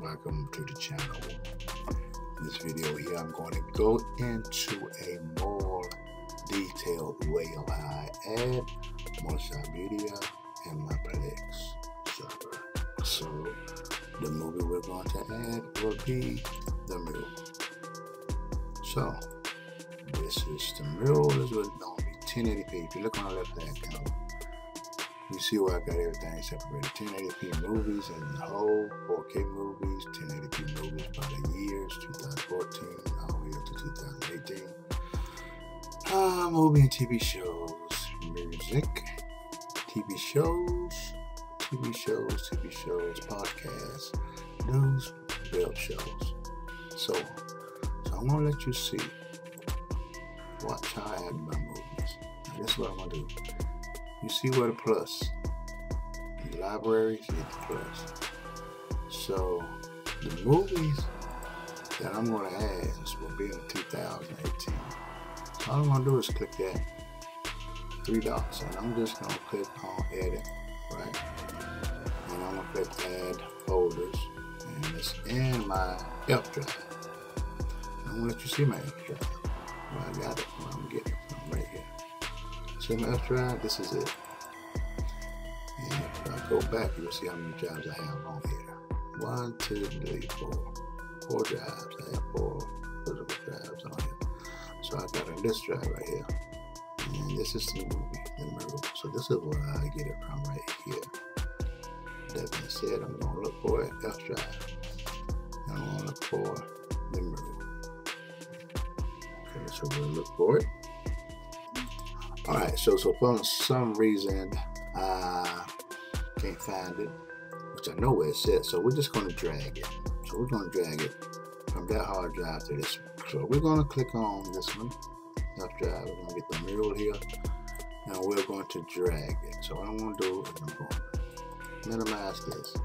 welcome to the channel. In this video here, I'm going to go into a more detailed way of how I add multi media and my Plex server. So the movie we're going to add will be the mural. So this is the mural. This to be 1080p. If you look on the left hand you see where I got everything separated. 1080p movies and whole 4K movies, 1080p movies by the years, 2014 all the way up to 2018. Uh, movie and TV shows, music, TV shows, TV shows, TV shows, podcasts, news, web shows, so So I'm gonna let you see watch how I add my movies. Now this is what I'm gonna do. You see where the plus, the libraries, hit the plus. So the movies that I'm gonna add will be in 2018. So all I'm gonna do is click that three dots and I'm just gonna click on edit, right? And I'm gonna click add folders and it's in my F drive. I'm gonna let you see my F drive. Well, I got it. Where I'm getting it. My F drive? This is it. And if I go back, you'll see how many drives I have on here. One, two, three, four. Four drives. I have four physical drives on here. So I got on this drive right here. And this is the movie, the. So this is where I get it from right here. That being said, I'm gonna look for it, F drive. And I'm gonna look for the. Okay, so we'll look for it. Alright, so so for some reason I can't find it, which I know where it's at. So we're just gonna drag it. So we're gonna drag it from that hard drive to this one. So we're gonna click on this one, left drive. We're gonna get the mural here, and we're going to drag it. So what I'm gonna do is I'm going to minimize this,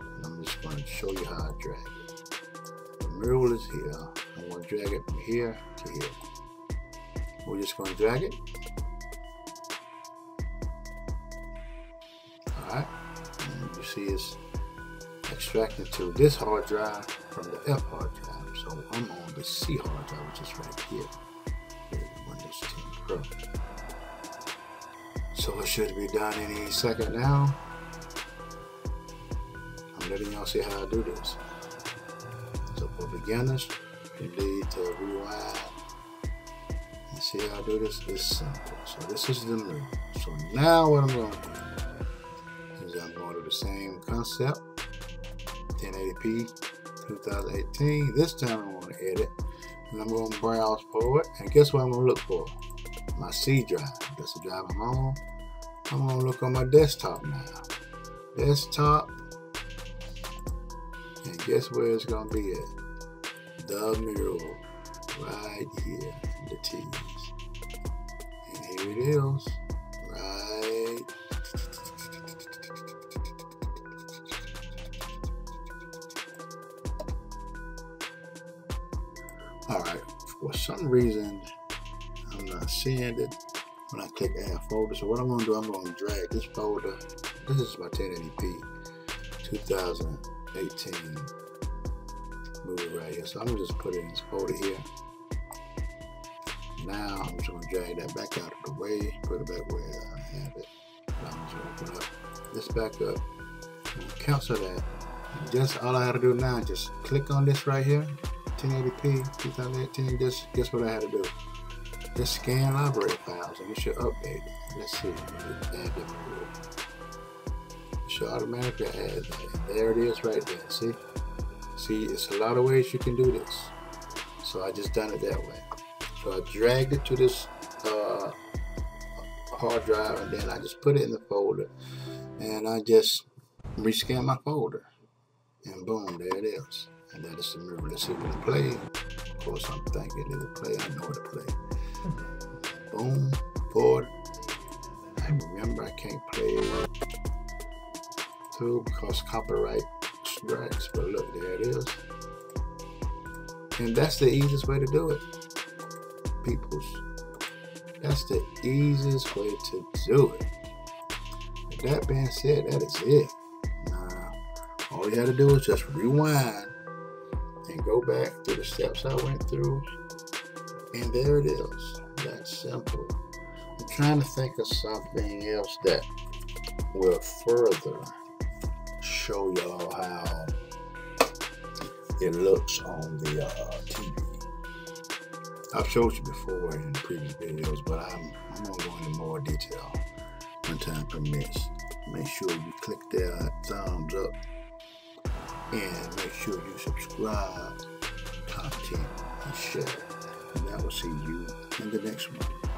and I'm just gonna show you how I drag it. The mural is here. I'm gonna drag it from here to here. We're just gonna drag it. Alright, and you see it's extracted to this hard drive from the F hard drive. So I'm on the C hard drive, which is right here. Windows 10 Pro. So it should be done any second now. I'm letting y'all see how I do this. So for beginners, you need to rewind and see how I do this. It's simple. So this is the move. So now what I'm going to do going to the same concept, 1080p 2018. This time I'm going to edit and I'm going to browse for it. And guess what I'm going to look for? My C drive. That's the drive I'm on. I'm going to look on my desktop now. Desktop. And guess where it's going to be at? The mural. Right here. The T's. And here it is. Alright, for some reason, I'm not seeing it when I click add folder. So what I'm gonna do, I'm gonna drag this folder. This is my 1080p 2018 movie right here. So I'm gonna just put it in this folder here. Now I'm just gonna drag that back out of the way, put it back where I have it. I'm just gonna open up this back up, cancel that. Just all I have to do now just click on this right here 1080p 2018 just guess what I had to do? Just scan library files and it should update. Let's see add the rule it should automatically add that. There it is right there see? See it's a lot of ways you can do this. So I just done it that way. So I dragged it to this uh, hard drive and then I just put it in the folder and I just rescan my folder. And boom there it is and that is the mirror. Let's see what it play. Of course, I'm thinking it'll play. I know it'll play. Boom, forward. I remember I can't play too because copyright strikes. But look, there it is. And that's the easiest way to do it, peoples. That's the easiest way to do it. With that being said, that is it. Now, all you had to do is just rewind and go back to the steps I went through. And there it is. That simple. I'm trying to think of something else that will further show y'all how it looks on the uh, TV. I've showed you before in previous videos, but I'm, I'm going to go into more detail when time permits. Make sure you click that thumbs up and make sure you subscribe, content, and share. And I will see you in the next one.